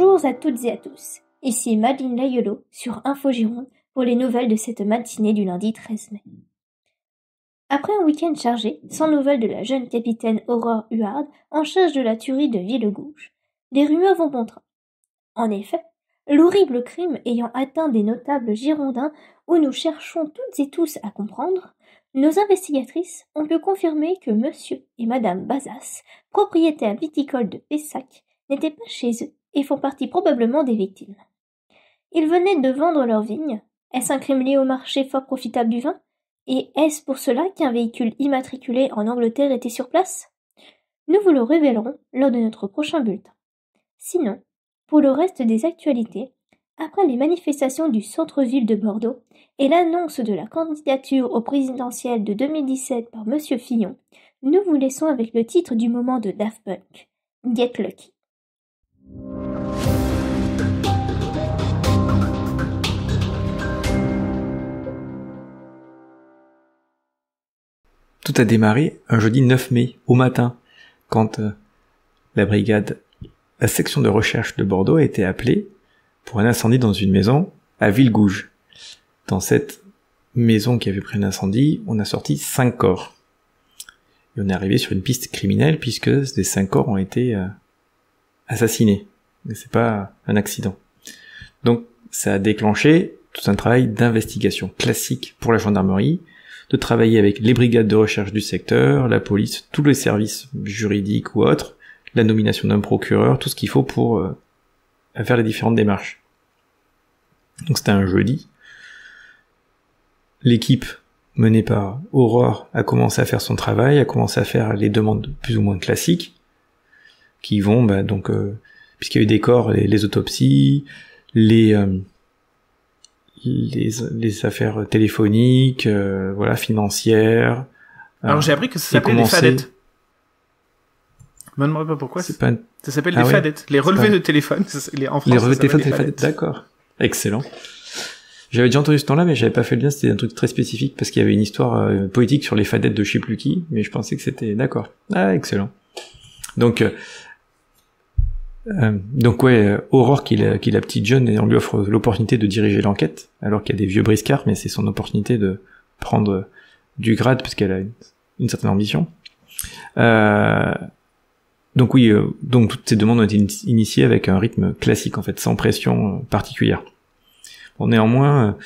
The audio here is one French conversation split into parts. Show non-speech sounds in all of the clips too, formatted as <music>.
Bonjour à toutes et à tous. Ici Madeleine Layolo sur Info Gironde pour les nouvelles de cette matinée du lundi 13 mai. Après un week-end chargé, sans nouvelles de la jeune capitaine Aurore Huard en charge de la tuerie de Villegouge, les rumeurs vont bon train. En effet, l'horrible crime ayant atteint des notables girondins où nous cherchons toutes et tous à comprendre, nos investigatrices ont pu confirmer que monsieur et madame Bazas, propriétaires viticoles de Pessac, n'étaient pas chez eux et font partie probablement des victimes. Ils venaient de vendre leurs vignes. Est-ce un crime lié au marché fort profitable du vin? Et est-ce pour cela qu'un véhicule immatriculé en Angleterre était sur place? Nous vous le révélerons lors de notre prochain bulletin. Sinon, pour le reste des actualités, après les manifestations du centre-ville de Bordeaux et l'annonce de la candidature au présidentiel de 2017 par M. Fillon, nous vous laissons avec le titre du moment de Daft Punk, Get Lucky. Tout a démarré un jeudi 9 mai, au matin, quand euh, la brigade, la section de recherche de Bordeaux a été appelée pour un incendie dans une maison à Villegouge. Dans cette maison qui avait pris un incendie, on a sorti cinq corps. Et on est arrivé sur une piste criminelle puisque ces cinq corps ont été assassinés. Mais c'est pas un accident. Donc ça a déclenché tout un travail d'investigation classique pour la gendarmerie, de travailler avec les brigades de recherche du secteur, la police, tous les services juridiques ou autres, la nomination d'un procureur, tout ce qu'il faut pour euh, faire les différentes démarches. Donc c'était un jeudi. L'équipe menée par Aurore a commencé à faire son travail, a commencé à faire les demandes plus ou moins classiques, qui vont bah, donc euh, puisqu'il y a eu des corps, les, autopsies, les, euh, les, les affaires téléphoniques, euh, voilà, financières. Alors j'ai appris que ça s'appelait les fadettes. Me demande pas pourquoi. C'est pas Ça s'appelle ah les fadettes, les relevés de téléphone. Les, en les relevés de téléphone, c'est fadettes. D'accord. Excellent. J'avais déjà entendu ce temps-là, mais j'avais pas fait le lien. C'était un truc très spécifique parce qu'il y avait une histoire euh, poétique sur les fadettes de je sais plus qui, mais je pensais que c'était d'accord. Ah, excellent. Donc, euh, euh, donc ouais, euh, Aurore qui est, la, petite jeune et on lui offre l'opportunité de diriger l'enquête, alors qu'il y a des vieux briscards, mais c'est son opportunité de prendre du grade parce qu'elle a une, certaine ambition. Euh, donc oui, donc toutes ces demandes ont été initiées avec un rythme classique en fait, sans pression particulière. Bon, néanmoins,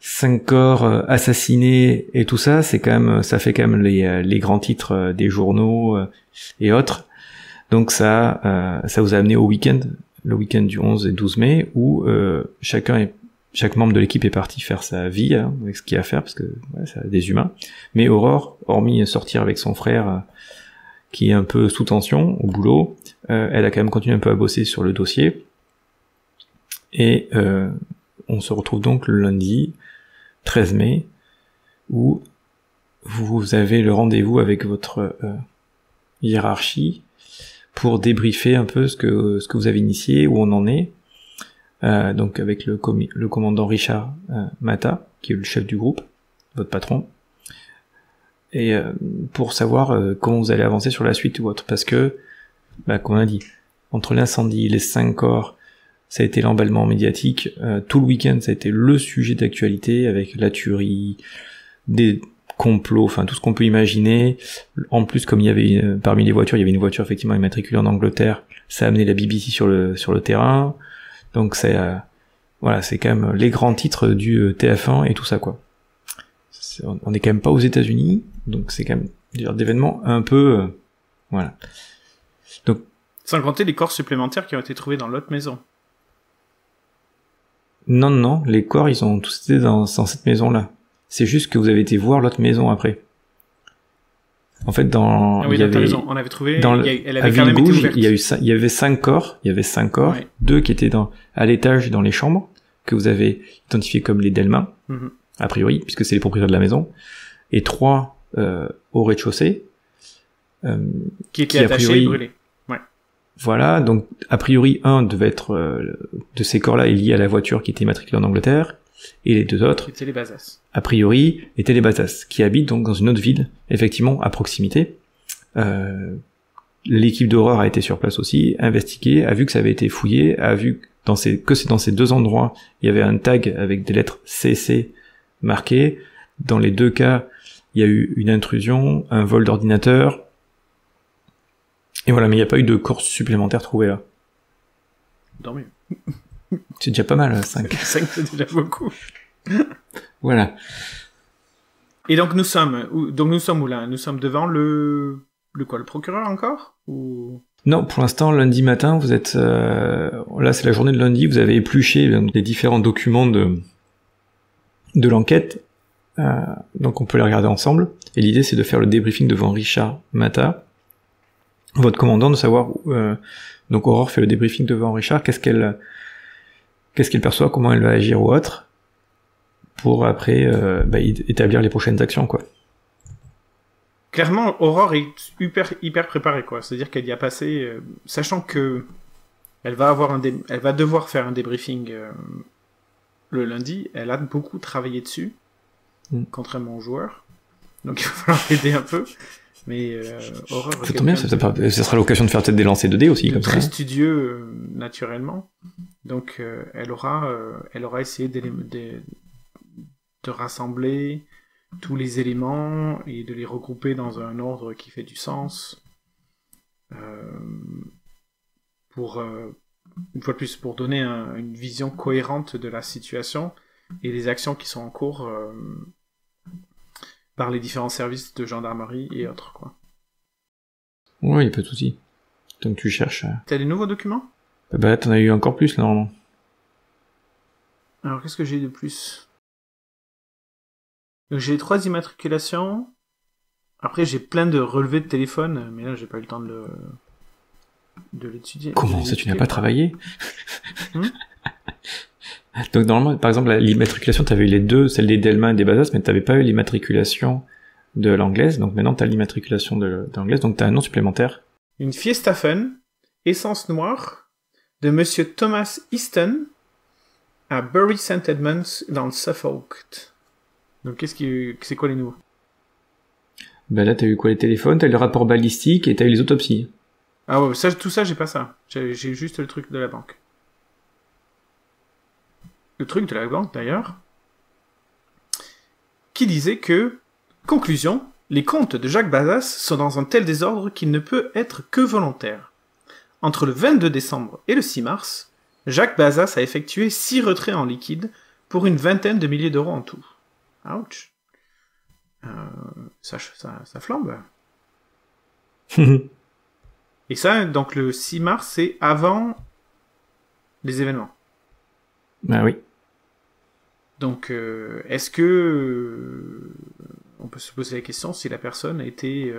cinq corps assassinés et tout ça, c'est quand même, ça fait quand même les grands titres des journaux et autres. Donc ça, euh, ça vous a amené au week-end, le week-end du 11 et 12 mai, où euh, chacun est, chaque membre de l'équipe est parti faire sa vie hein, avec ce qu'il y a à faire, parce que ouais, c'est des humains. Mais Aurore, hormis sortir avec son frère, euh, qui est un peu sous tension au boulot, elle a quand même continué un peu à bosser sur le dossier. Et on se retrouve donc le lundi 13 mai, où vous avez le rendez-vous avec votre hiérarchie pour débriefer un peu ce que ce que vous avez initié, où on en est. Euh, donc avec le, le commandant Richard euh, Mata, qui est le chef du groupe, votre patron, et euh, pour savoir euh, comment vous allez avancer sur la suite ou autre, parce que, bah, comme on a dit, entre l'incendie, les cinq corps, ça a été l'emballement médiatique. Euh, tout le week-end, ça a été le sujet d'actualité avec la tuerie, des complot, enfin tout ce qu'on peut imaginer. En plus, comme il y avait euh, parmi les voitures, il y avait une voiture effectivement immatriculée en Angleterre, ça a amené la BBC sur le sur le terrain. Donc c'est euh, voilà, c'est quand même les grands titres du euh, TF1 et tout ça quoi. on n'est quand même pas aux États-Unis, donc c'est quand même d'événements un peu voilà. Donc sans compter les corps supplémentaires qui ont été trouvés dans l'autre maison. Non, non, les corps, ils ont tous été dans cette maison-là. C'est juste que vous avez été voir l'autre maison après. En fait, dans, ah il y avait, on avait trouvé, dans elle avait à il y a eu, il y avait cinq corps, il y avait cinq corps, deux qui étaient dans, à l'étage dans les chambres, que vous avez identifiés comme les Delmas, mhm. a priori, puisque c'est les propriétaires de la maison, et trois, euh, au rez-de-chaussée, euh, qui étaient attachés et brûlés. Ouais. Voilà, donc, a priori, un devait être, euh, de ces corps-là est lié à la voiture qui était immatriculée en Angleterre, et les deux autres, les Bazas. a priori, étaient les Bazas, qui habitent donc dans une autre ville, effectivement à proximité, euh, l'équipe d'horreur a été sur place aussi, investigué, a vu que ça avait été fouillé, a vu dans ces, que c'est dans ces deux endroits, il y avait un tag avec des lettres CC marquées. Dans les deux cas, il y a eu une intrusion, un vol d'ordinateur. Et voilà, mais il n'y a pas eu de corps supplémentaire trouvé là. Tant mieux. C'est déjà pas mal, 5. 5, <laughs> c'est déjà beaucoup. voilà. Et donc nous sommes, donc nous sommes où là? Nous sommes devant le, le quoi? Le procureur encore? Ou? Non, pour l'instant, lundi matin, vous êtes euh, là, c'est la journée de lundi. Vous avez épluché les différents documents de de l'enquête, euh, donc on peut les regarder ensemble. Et l'idée, c'est de faire le débriefing devant Richard Mata, votre commandant, de savoir. Euh, donc Aurore fait le débriefing devant Richard. Qu'est-ce qu'elle qu'est-ce qu'elle perçoit, comment elle va agir ou autre, pour après bah, établir les prochaines actions, quoi clairement, Aurore est hyper, hyper préparée, quoi. C'est-à-dire qu'elle y a passé, euh, sachant que elle va avoir un elle va devoir faire un débriefing euh, le lundi. Elle a beaucoup travaillé dessus, mm. contrairement aux joueurs. Donc <laughs> il va falloir aider un peu. Mais euh, Aurore. Ça tombe bien, ça, sera l'occasion de faire peut-être des lancers de dés aussi, comme très ça. Très studieux euh, naturellement. Donc elle aura, elle aura essayé de, de, rassembler tous les éléments et de les regrouper dans un ordre qui fait du sens. Euh, pour, euh, une fois de plus, pour donner une vision cohérente de la situation et des actions qui sont en cours euh, par les différents services de gendarmerie et autres. Quoi. Oui, pas de souci. Donc tu cherches. T'as des nouveaux documents? Bah là, t'en as eu encore plus, normalement. Alors, qu'est-ce que j'ai de plus? J'ai trois immatriculations. Après, j'ai plein de relevés de téléphone, mais là, j'ai pas eu le temps de le de l'étudier. Comment ça, tu n'as pas travaillé? Hmm? <laughs> Donc normalement, par exemple, l'immatriculation, tu avais eu les deux, celle des Delma et des Bazas, mais tu n'avais pas eu l'immatriculation de l'anglaise. Donc maintenant, tu as l'immatriculation de, l'anglaise, donc tu as un nom supplémentaire. Une Fiestafen, essence noire, de Monsieur Thomas Easton, à Bury St. Edmunds, dans le Suffolk. Donc qu'est-ce qui, c'est quoi les nouveaux? Ben là, t'as eu quoi les téléphones, t'as eu le rapport balistique et t'as eu les autopsies. Ah ouais, ça, tout ça, j'ai pas ça. J'ai juste le truc de la banque. Le truc de la banque, d'ailleurs, qui disait que, conclusion, les comptes de Jacques Bazas sont dans un tel désordre qu'il ne peut être que volontaire. Entre le 22 décembre et le 6 mars, Jacques Bazas a effectué six retraits en liquide pour une vingtaine de milliers d'euros en tout. Ouch. Euh, ça, ça, flambe. <laughs> Et ça, donc le 6 mars, c'est avant les événements. Ah oui. Donc, euh, est-ce que euh, on peut se poser la question si la personne a été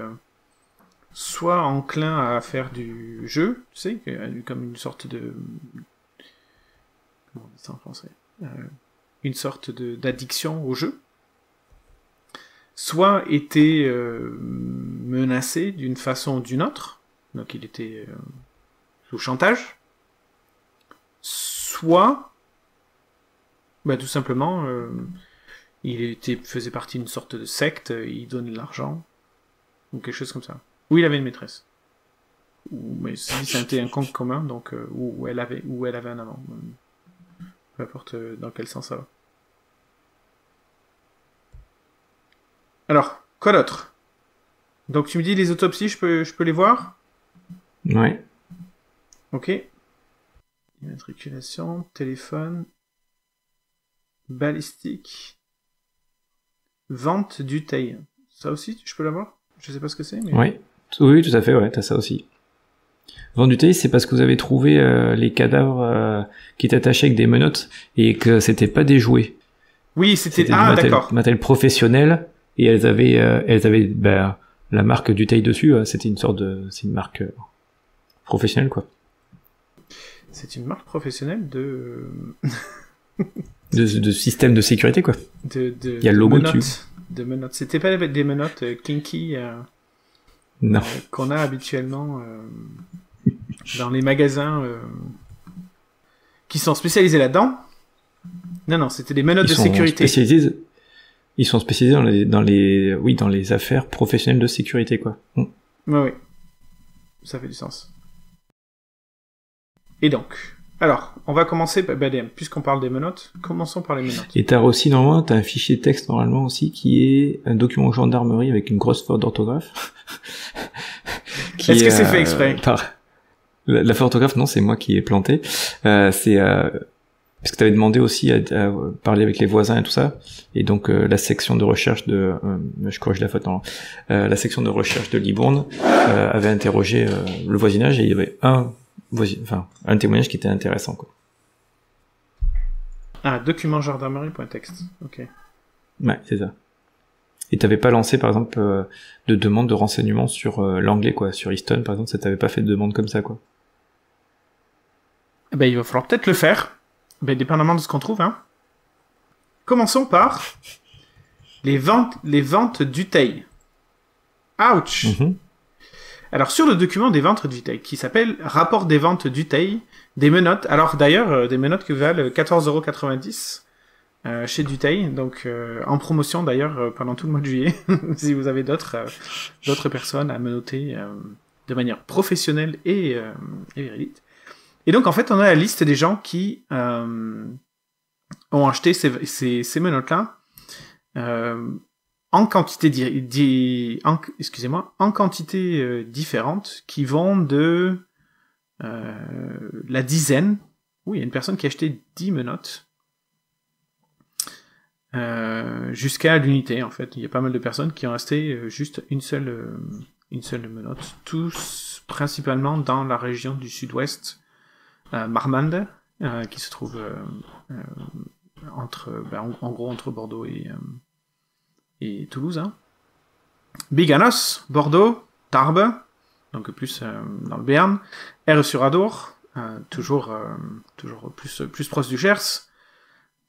soit enclin à faire du jeu, tu sais, comme une sorte de comment on dit ça en français, une sorte d'addiction au jeu, soit était euh, menacé d'une façon ou d'une autre, donc il était euh, sous chantage, soit bah, tout simplement euh, il était, faisait partie d'une sorte de secte, il donnait de l'argent, ou quelque chose comme ça. Ou il avait une maîtresse. Ou, mais si c'était un compte commun, donc où, elle avait, où elle avait un amant. Peu importe dans quel sens ça va. Alors, quoi d'autre? Donc tu me dis les autopsies, je peux, je peux les voir? Ouais. Ok. Immatriculation, téléphone, balistique, vente du taille. Ça aussi, je peux l'avoir? Je sais pas ce que c'est. Mais... Oui. oui, tout à fait, ouais, t'as ça aussi. Vente du taille, c'est parce que vous avez trouvé euh, les cadavres euh, qui étaient attachés avec des menottes et que c'était pas des jouets. Oui, c'était ah d'accord. Matériel professionnel et elles avaient euh, elles avaient ben, la marque du taille dessus hein. c'était une sorte de c'est une marque professionnelle quoi c'est une marque professionnelle de <laughs> de, système de sécurité quoi de, de il y a le logo dessus de menottes c'était pas des menottes euh, kinky non qu'on a habituellement dans les magasins qui sont spécialisés là-dedans non non c'était des menottes de sécurité spécialisés ils sont spécialisés dans les, dans les, oui, dans les affaires professionnelles de sécurité, quoi. Mm. oui. ça fait du sens. Et donc, alors, on va commencer, bah, bah, puisqu'on parle des menottes, commençons par les menottes. Et t'as aussi, normalement, t'as un fichier texte, normalement, aussi, qui est un document gendarmerie avec une grosse faute d'orthographe. <laughs> Est-ce que c'est fait exprès par... La, la faute d'orthographe, non, c'est moi qui ai planté. Euh, c'est... Euh... Parce que tu avais demandé aussi à, parler avec les voisins et tout ça, et donc euh, la section de recherche de, euh, je corrige la faute, non, euh, la section de recherche de Libourne avait interrogé le voisinage et il y avait un enfin, un témoignage qui était intéressant, quoi. Ah, document gendarmerie.txt. Ok. Ouais, c'est ça. Et t'avais pas lancé, par exemple, euh, de demande de renseignements sur euh, l'anglais, quoi. Sur Easton, par exemple, ça t'avait pas fait de demande comme ça, quoi. Eh ben, il va falloir peut-être le faire. Ben, dépendamment de ce qu'on trouve, hein. Commençons par les ventes, les ventes d'Utei. Ouch! Mm-hmm. Alors sur le document des ventes d'Utei, qui s'appelle Rapport des ventes d'Utei, des menottes, alors d'ailleurs euh, des menottes qui valent 14,90€ euh, chez Dutei, donc euh, en promotion d'ailleurs pendant tout le mois de juillet, <laughs> si vous avez d'autres d'autres personnes à menotter de manière professionnelle et, et. Et donc en fait on a la liste des gens qui ont acheté ces menottes-là en quantité euh, différente qui vont de euh, la dizaine. Oui il y a une personne qui a acheté 10 menottes euh, jusqu'à l'unité en fait. Il y a pas mal de personnes qui ont acheté juste une seule une seule menotte. Tous principalement dans la région du sud-ouest Marmande qui se trouve entre ben, en, gros entre Bordeaux et et Toulouse. Hein. Biganos, Bordeaux, Tarbes, donc plus euh, dans le Béarn, R sur Adour, euh, toujours, euh, toujours plus, plus proche du Gers.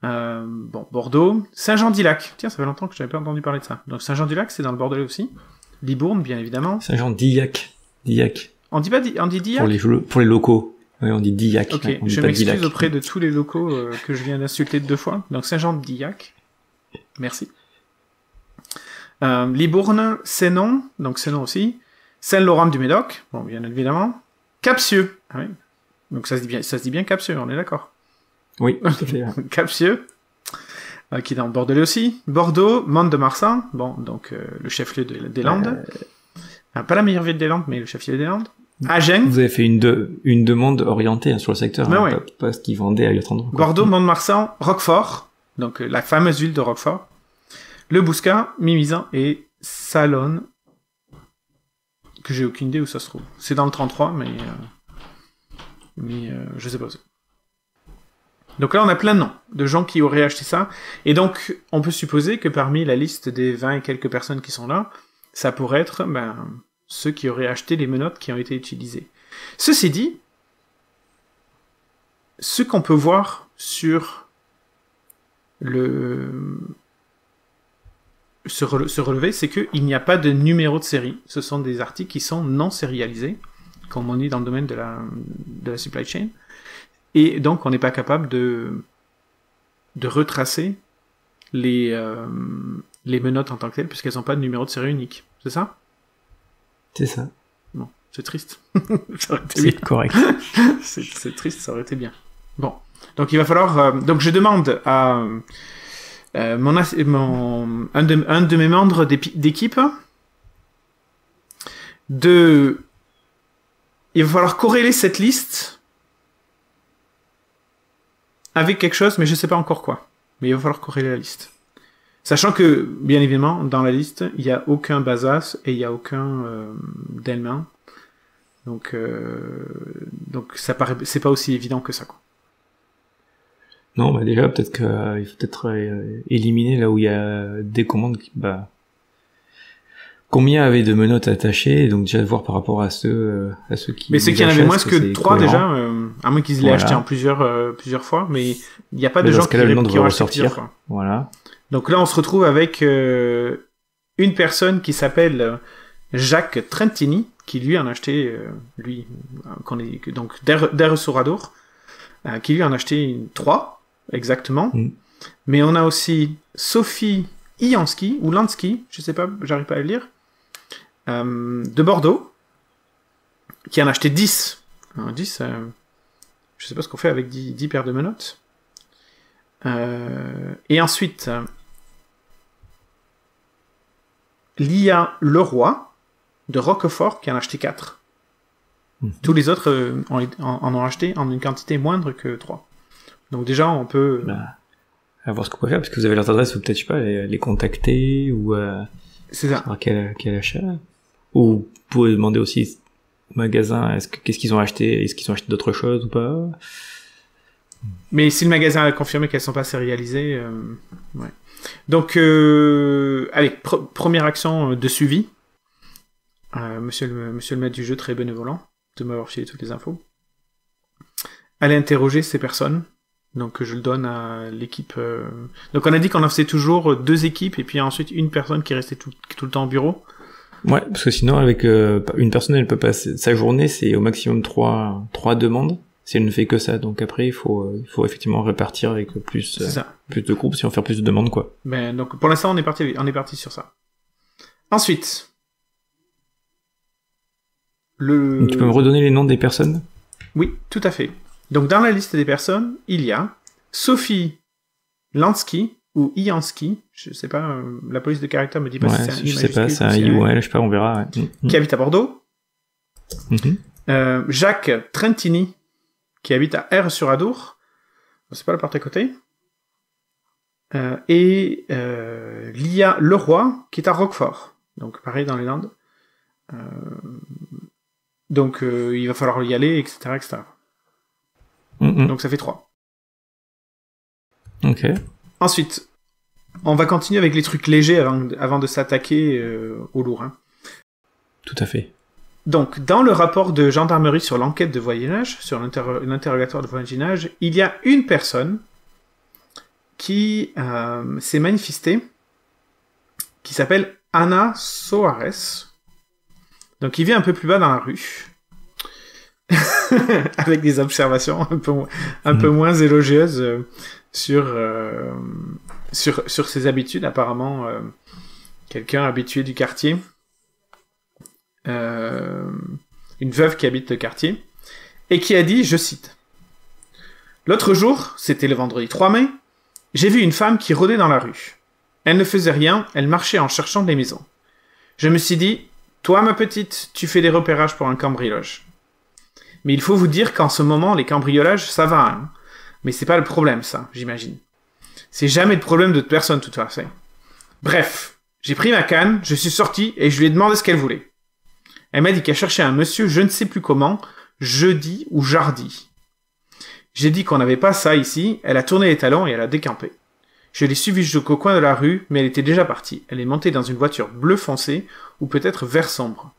bon, Bordeaux, Saint-Jean-d'Ilac. Tiens, ça fait longtemps que je n'avais pas entendu parler de ça. Donc Saint-Jean-d'Ilac, c'est dans le Bordelais aussi. Libourne, bien évidemment. Saint-Jean-d'Illac. Dillac. On dit pas on dit Dillac? Pour les, pour les locaux. Oui, on dit Dillac. Ok, je m'excuse auprès de tous les locaux que je viens d'insulter deux fois. Donc Saint-Jean-d'Illac. Merci. Euh, Libourne, Sénon, donc Sénon aussi, Saint-Laurent du Médoc, bon, bien évidemment, Capsieux, ah oui. donc ça se dit bien, ça se dit bien Capsieux, on est d'accord. Oui, <laughs> Capsieux, euh, qui est dans Bordelais aussi, Bordeaux, Mont-de-Marsan, bon, donc euh, le chef-lieu des Landes, euh, pas la meilleure ville des Landes, mais le chef-lieu des Landes. Agen. Vous avez fait une, de, une demande orientée hein, sur le secteur, hein, pas, pas, ce qu'ils vendaient à l'autre endroit. Bordeaux, Mont-de-Marsan, Roquefort, donc la fameuse ville de Roquefort. Le Bousca, Mimizan et Salon, que j'ai aucune idée où ça se trouve. C'est dans le 33, mais, euh, mais euh, je sais pas où Donc là, on a plein de noms de gens qui auraient acheté ça. Et donc, on peut supposer que parmi la liste des 20 et quelques personnes qui sont là, ça pourrait être ben, ceux qui auraient acheté les menottes qui ont été utilisées. Ceci dit, ce qu'on peut voir sur le, se, relever, c'est qu'il n'y a pas de numéro de série. Ce sont des articles qui sont non sérialisés, comme on dit dans le domaine de la, de la supply chain. Et donc, on n'est pas capable de, de retracer les, euh, les menottes en tant que telles, puisqu'elles n'ont pas de numéro de série unique. C'est ça? C'est ça. Bon, c'est triste. <laughs> c'est correct. <laughs> c'est triste, ça aurait été bien. Bon. Donc, il va falloir... Euh, donc, je demande à... Euh, mon, mon, un, de, un de mes membres d'équipe de il va falloir corréler cette liste avec quelque chose, mais je sais pas encore quoi. Mais il va falloir corréler la liste. Sachant que, bien évidemment, dans la liste, il n'y a aucun Bazas et il n'y a aucun euh. Donc, euh, donc ça paraît, c'est pas aussi évident que ça, quoi. Non, bah déjà peut-être qu'il euh, faut peut-être euh, éliminer là où il y a des commandes qui, bah, combien avait de menottes attachées, donc déjà voir par rapport à ceux, euh, à ceux qui. Mais c'est qu'il y en avait moins que trois déjà, à moins qu'ils l'aient acheté en plusieurs, plusieurs fois, mais il n'y a pas de gens qui, le qui ont acheté plusieurs Voilà. Donc là, on se retrouve avec une personne qui s'appelle Jacques Trentini, qui lui en a acheté, lui, qu'on est, donc Der Souradour, qui lui en a acheté trois exactement. Mm. Mais on a aussi Sophie Ianski, ou Lansky, je sais pas, j'arrive pas à le lire, euh, de Bordeaux, qui en a acheté 10. Alors, 10, euh, je sais pas ce qu'on fait avec 10, 10 paires de menottes. Euh, et ensuite, euh, l'IA Leroy de Roquefort qui en a acheté 4. Mhm. Tous les autres euh, en, en- en ont acheté en une quantité moindre que 3. Donc déjà, on peut... Bah, à voir ce qu'on peut faire, parce que vous avez leurs adresses, ou peut-être, je sais pas, les, les contacter, ou euh, C'est ça. savoir quel, quel achat. Ou vous pouvez demander aussi au magasin, est-ce que, qu'est-ce qu'ils ont acheté, est-ce qu'ils ont acheté d'autres choses ou pas. Mais si le magasin a confirmé qu'elles sont pas sérialisées, euh, ouais. Donc, euh, allez, pr- première action euh, de suivi. Euh, monsieur, le, monsieur le maître du jeu, très bénévolant, de m'avoir filé toutes les infos. Allez interroger ces personnes. Donc, je le donne à l'équipe. euh, Donc, on a dit qu'on en faisait toujours deux équipes et puis ensuite une personne qui restait tout, tout le temps au bureau. Ouais, parce que sinon, avec euh, une personne, elle peut passer sa journée, c'est au maximum trois, trois demandes. Si elle ne fait que ça, donc après, il faut, euh, il faut effectivement répartir avec plus, euh, de groupes si on fait plus de demandes, quoi. Ben, donc, pour l'instant, on est parti, on est parti sur ça. Ensuite. Le... Donc, tu peux me redonner les noms des personnes? Oui, tout à fait. Donc dans la liste des personnes, il y a Sophie Lansky ou Iansky, je sais pas, euh, la police de caractère me dit pas Ouais, si c'est un I je sais pas, c'est un I ou un L, je sais pas, on verra. ouais. Mhm. qui habite à Bordeaux. Mhm. Euh, Jacques Trentini, qui habite à R sur Adour. C'est pas la porte à côté. Euh, et Lia Leroy, qui est à Roquefort. Donc pareil dans les Landes. Donc il va falloir y aller, etc. etc. Mhm. Donc ça fait trois. Ok. Ensuite, on va continuer avec les trucs légers avant, avant de s'attaquer euh, au lourd. hein. Tout à fait. Donc, dans le rapport de gendarmerie sur l'enquête de voisinage, sur l'inter- l'interrogatoire de voisinage, il y a une personne qui euh, s'est manifestée, qui s'appelle Anna Soares, donc qui vit un peu plus bas dans la rue, <laughs> avec des observations un peu, moins élogieuses euh, sur, euh, sur, sur ses habitudes, apparemment euh, quelqu'un habitué du quartier une veuve qui habite le quartier, et qui a dit, je cite, L'autre jour, c'était le vendredi 3 mai, j'ai vu une femme qui rôdait dans la rue. Elle ne faisait rien, elle marchait en cherchant des maisons. Je me suis dit, toi ma petite, tu fais des repérages pour un cambriolage. Mais il faut vous dire qu'en ce moment, les cambriolages, ça va, hein. Mais c'est pas le problème, ça, j'imagine. C'est jamais le problème de personne, de toute façon. Bref, j'ai pris ma canne, je suis sorti et je lui ai demandé ce qu'elle voulait. Elle m'a dit qu'elle cherchait un monsieur, je ne sais plus comment, jeudi ou jardi. J'ai dit qu'on n'avait pas ça ici, elle a tourné les talons et elle a décampé. Je l'ai suivie jusqu'au coin de la rue, mais elle était déjà partie. Elle est montée dans une voiture bleu foncé, ou peut-être vert sombre.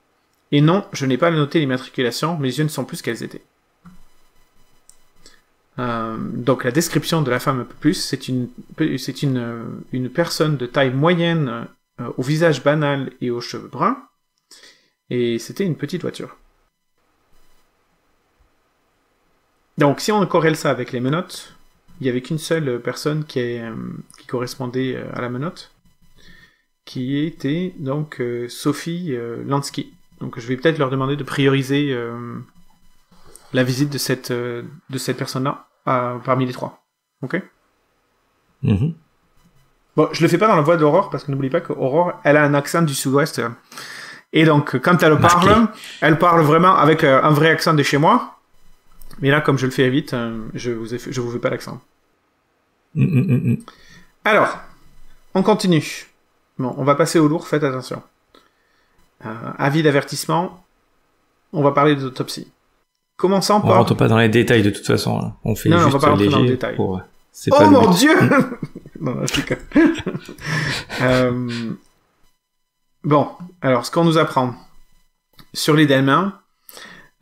Et non, je n'ai pas noté l'immatriculation, mes yeux ne sont plus ce qu'elles étaient. Euh, donc la description de la femme un peu plus, c'est une, personne de taille moyenne, euh, au visage banal et aux cheveux bruns, et c'était une petite voiture. Donc, si on corrèle ça avec les menottes, il y avait qu'une seule personne qui, euh, qui correspondait à la menotte, qui était donc Sophie Lansky. Donc, je vais peut-être leur demander de prioriser euh, la visite de cette, euh, de cette personne-là euh, parmi les trois. Ok? Mhm. Bon, je le fais pas dans la voix d'Aurore parce que n'oublie pas qu'Aurore, elle a un accent du sud-ouest. Et donc, quand elle Marqué. parle, elle parle vraiment avec euh, un vrai accent de chez moi. Mais là, comme je le fais vite, euh, je vous ai fait- je vous fais pas l'accent. Mhm, mhm. Alors, on continue. Bon, on va passer au lourd, faites attention. Euh, avis d'avertissement, on va parler des autopsies. Commençons On par... rentre pas dans les détails de toute façon. hein. On fait Non, non, on juste va pas rentrer dans le détail. pour. C'est Oh pas mon dieu <laughs> <laughs> Non. <laughs> Euh, Bon, alors ce qu'on nous apprend sur les Delmains,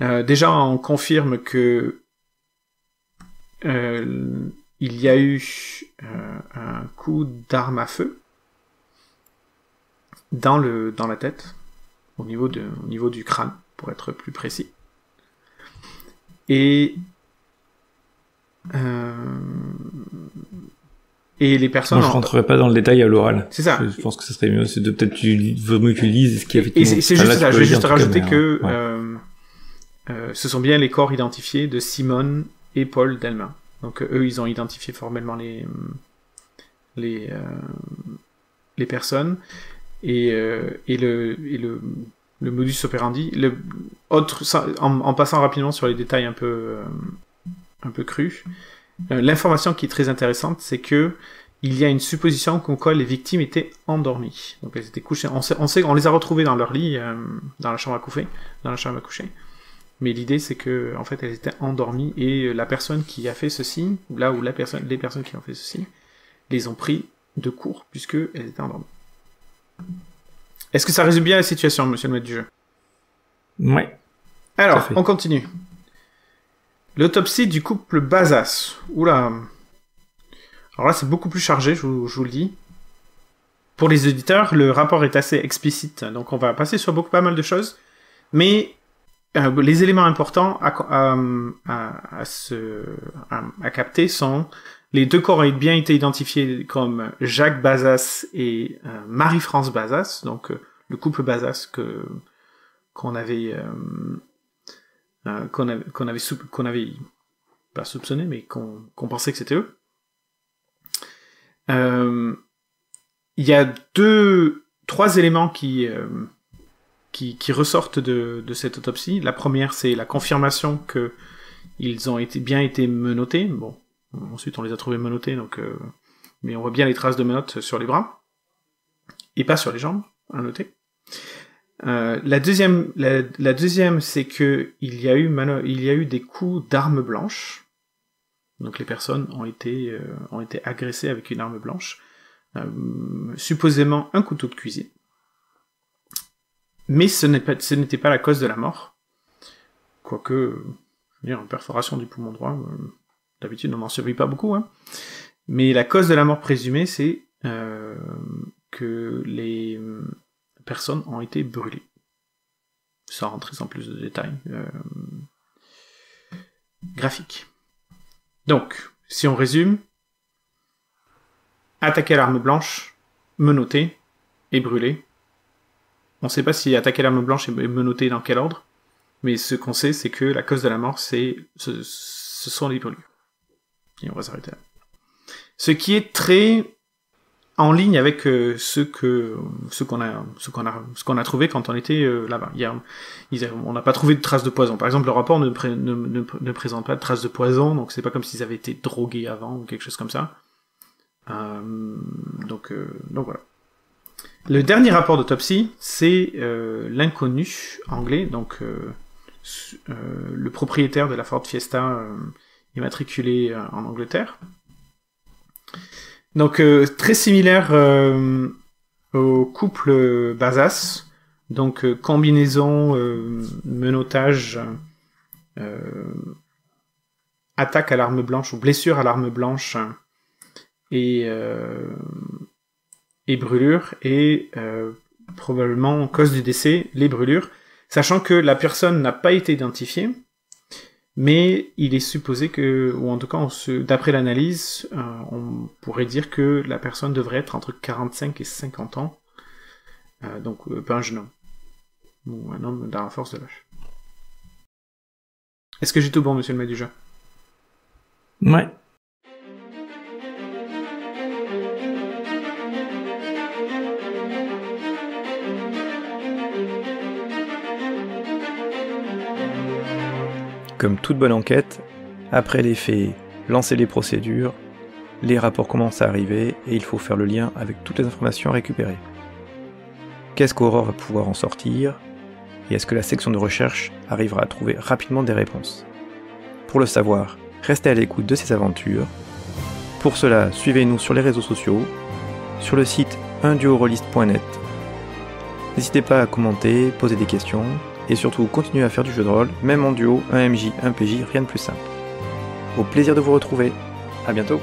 euh, déjà on confirme que euh, il y a eu euh, un coup d'arme à feu dans le dans la tête, au niveau de au niveau du crâne, pour être plus précis. Et euh, et les personnes Moi, je en- rentrerai pas dans le détail à l'oral. C'est ça. Je, pense que ce serait mieux, c'est de peut-être tu vaut mieux que tu lises ce qui a Et c'est juste ça, je vais juste rajouter que Ouais. euh, euh, ce sont bien les corps identifiés de Simone et Paul Delma. Donc eux, ils ont identifié formellement les les les personnes et, et le le modus operandi. Le autre, en, passant rapidement sur les détails un peu un peu crus, l'information qui est très intéressante, c'est que il y a une supposition comme quoi les victimes étaient endormies. Donc elles étaient couchées. On sait, on, les a retrouvées dans leur lit, euh, dans la chambre à coucher, dans la chambre à coucher. Mais l'idée c'est que en fait elles étaient endormies et la personne qui a fait ceci, là où la personne, les personnes qui ont fait ceci, les ont pris de court puisque elles étaient endormies. Est-ce que ça résume bien la situation, monsieur le maître du jeu? Ouais. Alors, on continue. L'autopsie du couple Bazas. Oula, alors là, c'est beaucoup plus chargé, je vous, le dis. Pour les éditeurs, le rapport est assez explicite, donc on va passer sur beaucoup pas mal de choses. Mais euh, les éléments importants à, à, à, capter sont les deux corps ont bien été identifiés comme Jacques Bazas et euh, Marie-France Bazas, donc euh, le couple Bazas que qu'on avait qu'on avait qu'on avait, qu'on avait pas soupçonné, mais qu'on pensait que c'était eux. Euh, il y a deux, trois éléments qui, euh, qui, qui, ressortent de, de, cette autopsie. La première, c'est la confirmation que ils ont été bien été menottés. Bon, ensuite on les a trouvés menottés, donc euh, mais on voit bien les traces de menottes sur les bras et pas sur les jambes, à noter. Euh, la deuxième, la, deuxième, c'est que il y a eu des coups d'armes blanches donc les personnes ont été, euh, ont été agressées avec une arme blanche, euh, supposément un couteau de cuisine. Mais ce n'était pas, la cause de la mort. Quoique, je veux dire, une perforation du poumon droit, d'habitude on n'en survit pas beaucoup, hein. Mais la cause de la mort présumée, c'est que les personnes ont été brûlées. Sans rentrer sans plus de détails graphiques. Donc, si on résume, attaquer l'arme blanche, menotter et brûler. On ne sait pas si attaquer l'arme blanche et menotter dans quel ordre, mais ce qu'on sait, c'est que la cause de la mort, c'est ce, sont les brûlures. On va s'arrêter là. Ce qui est très en ligne avec euh, ce que ce qu'on a ce qu'on a ce qu'on a trouvé quand on était euh, là-bas. on n'a pas trouvé de traces de poison. Par exemple, le rapport ne, ne, présente pas de traces de poison, donc c'est pas comme s'ils avaient été drogués avant ou quelque chose comme ça. Euh, donc donc voilà. Le dernier rapport d'autopsie, c'est l'inconnu anglais, donc le propriétaire de la Ford Fiesta immatriculé en Angleterre. Donc euh, très similaire euh, au couple Bazas. Donc euh, combinaison, menottage, attaque à l'arme blanche ou blessure à l'arme blanche et, et brûlure et probablement cause du décès les brûlures, sachant que la personne n'a pas été identifiée mais il est supposé que, ou en tout cas, d'après l'analyse, euh, on pourrait dire que la personne devrait être entre 45 et 50 ans, euh, donc euh, pas un jeune homme, ou un homme dans la force de l'âge. Est-ce que j'ai tout bon, monsieur le jeu Ouais. Comme toute bonne enquête, après les faits, lancer les procédures, les rapports commencent à arriver et il faut faire le lien avec toutes les informations récupérées. Qu'est-ce qu'Aurore va pouvoir en sortir Et est-ce que la section de recherche arrivera à trouver rapidement des réponses? Pour le savoir, restez à l'écoute de ces aventures. Pour cela, suivez-nous sur les réseaux sociaux, sur le site unduorolist.net. N'hésitez pas à commenter, poser des questions et surtout continuez à faire du jeu de rôle, même en duo, un MJ, un PJ, rien de plus simple. Au plaisir de vous retrouver. À bientôt.